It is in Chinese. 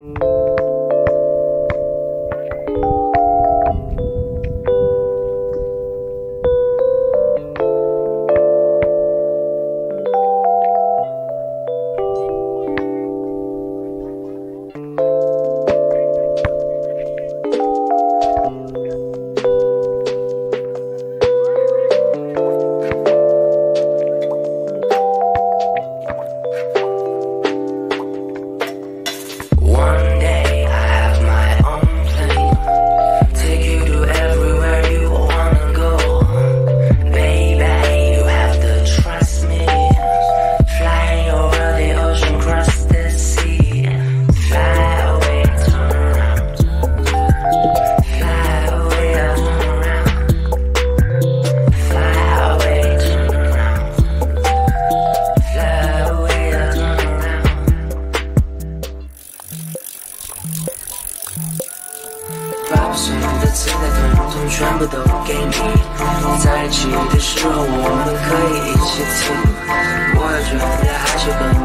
you 所有的期待统统全部都给你，在一起的时候我们可以一起听。我觉得还是跟我